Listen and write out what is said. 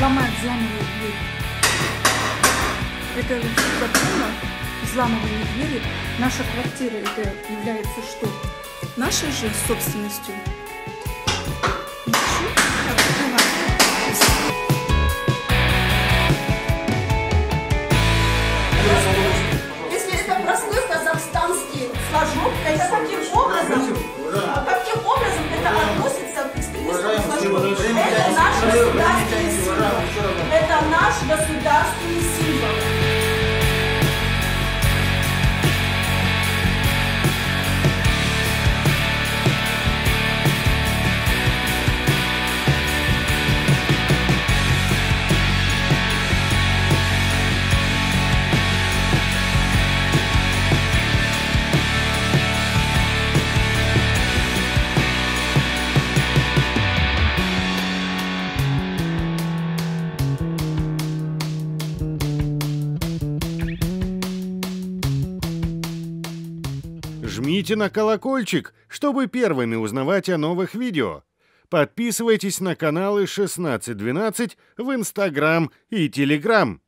ломают, взламывают дверь. Это законно? Взламывание двери. Наша квартира это является что? Нашей же собственностью. Если это простой казахстанский флажок, это каким образом, каким образом это относится к экстремистскому флажку? Это наш государственный Жмите на колокольчик, чтобы первыми узнавать о новых видео. Подписывайтесь на каналы 1612 в Инстаграм и Телеграм.